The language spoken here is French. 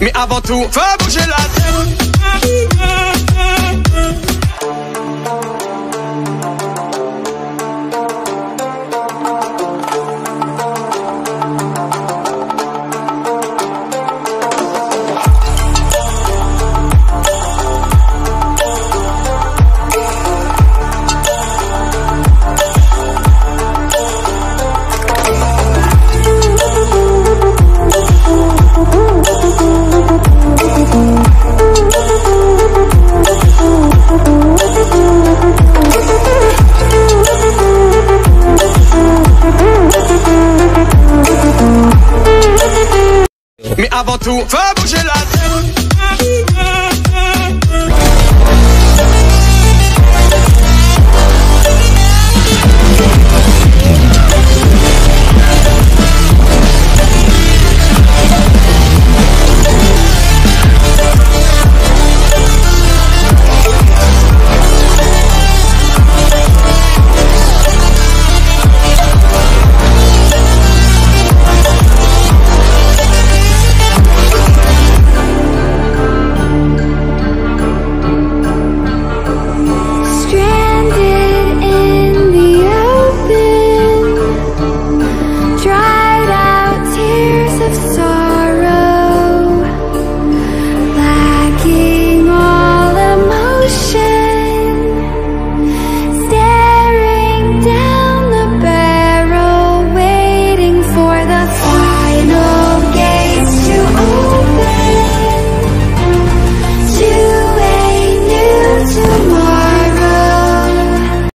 Mais avant tout, faut bouger la tête. Mais avant tout, faut bouger la tête.